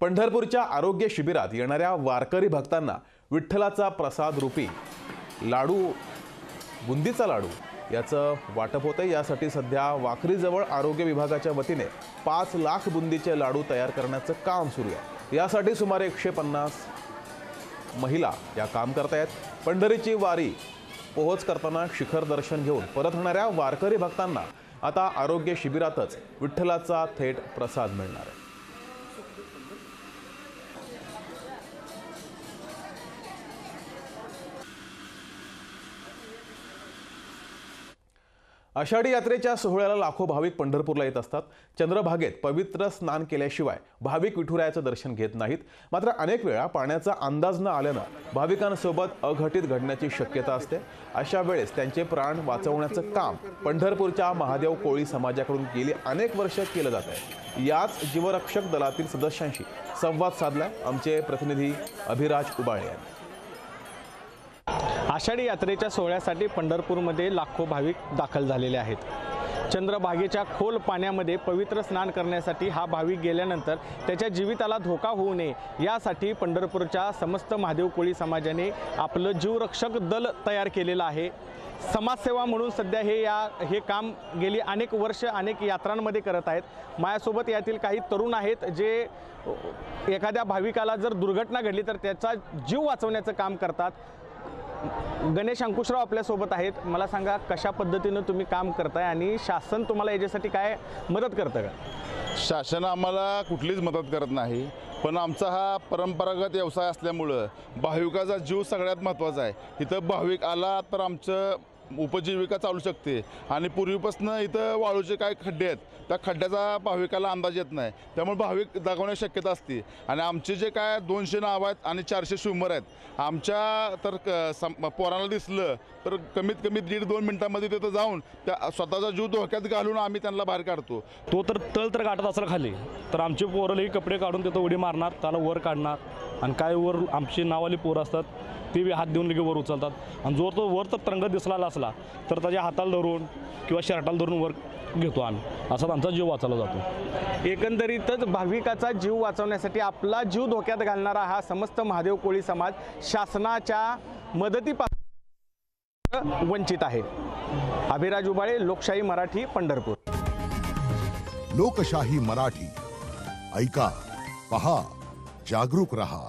पंढरपूरच्या आरोग्य शिबिरात येणाऱ्या वारकरी भक्तांना विठ्ठलाचा प्रसाद रूपी लाडू बुंदीचा लाडू याचं वाटप होतं यासाठी सध्या वाखरीजवळ आरोग्य विभागाच्या वतीने पाच लाख बुंदीचे लाडू तयार करण्याचं काम सुरू आहे. यासाठी सुमारे एकशे पन्नास महिला या काम करतायत. पंढरीची वारी पोहोच करताना शिखर दर्शन घेऊन परतणाऱ्या वारकरी भक्तांना आता आरोग्य शिबिरातच विठ्ठलाचा थेट प्रसाद मिळणार आहे. आषाढी यात्रेच्या सोहळ्याला लाखो भाविक पंढरपूरला येत असतात. चंद्रभागेत पवित्र स्नान केल्याशिवाय भाविक विठुरायाचं दर्शन घेत नाहीत. मात्र अनेक वेळा पाण्याचा अंदाज न आल्यानं भाविकांसोबत अघटित घडण्याची शक्यता असते. अशा वेळेस त्यांचे प्राण वाचवण्याचं काम पंढरपूरच्या महादेव कोळी समाजाकडून गेली अनेक वर्ष केलं जात आहे. याच जीवरक्षक दलातील सदस्यांशी संवाद साधलाय आमचे प्रतिनिधी अभिराज उबाळे यांनी. आषाढी यात्रेच्या सोहळ्यासाठी पंढरपूरमध्ये लाखो भाविक दाखल झालेले आहेत. चंद्रभागेच्या खोल पाण्यामध्ये पवित्र स्नान करण्यासाठी हा भाविक गेल्यानंतर त्याच्या जीविताला धोका होऊ नये यासाठी पंढरपूरच्या समस्त महादेव कोळी समाजाने आपलं जीवरक्षक दल तयार केलेलं आहे. समाजसेवा म्हणून सध्या हे या हे काम गेली अनेक वर्ष अनेक यात्रांमध्ये करत आहेत. माझ्यासोबत यातील काही तरुण आहेत जे एखाद्या भाविकाला जर दुर्घटना घडली तर त्याचा जीव वाचवण्याचं काम करतात. गणेश अंकुशराव आपल्यासोबत आहेत. मला सांगा कशा पद्धतीनं तुम्ही काम करताय आणि शासन तुम्हाला याच्यासाठी काय मदत करतं का? शासन आम्हाला कुठलीच मदत करत नाही पण आमचा हा परंपरागत व्यवसाय असल्यामुळं भाविकाचा जीव सगळ्यात महत्त्वाचा आहे. इथं भाविक आला तर आमचं उपजीविका चालू शकते. आणि पूर्वीपासून इथं वाळूचे काय खड्डे आहेत त्या खड्ड्याचा भाविकाला अंदाज येत नाही. त्यामुळे भाविक दाखवण्याची शक्यता असते. आणि आमचे जे काय दोनशे नाव आहेत आणि चारशे शिवमर आहेत आमच्या तर क- सम- पोराला दिसलं तर कमीत कमी दीड दोन मिनटामध्ये तिथं जाऊन त्या स्वतःचा जीव धोक्यात घालून आम्ही त्यांना बाहेर काढतो. तो तर तळ तर गाठत असेल खाली. तर आमचे पोरंही कपडे काढून तिथं उडी मारणार त्याला वर काढणार. आणि काय वर आमची नावाली पोरं असतात ती बी हात देऊन लगे वर उचलतात. आणि जोर तो वर तर तरंग दिसलेला असला तर त्याच्या हाताला धरून किंवा शर्टाला धरून वर घेतो आम्ही. असा आमचा जीव वाचवला जातो. एकंदरीतच भाविकाचा जीव वाचवण्यासाठी आपला जीव धोक्यात घालणारा हा समस्त महादेव कोळी समाज शासनाच्या मदतीपासून वंचित आहे. अभिराज उबाळे लोकशाही मराठी पंढरपूर. लोकशाही मराठी. ऐका पहा जागरूक रहा.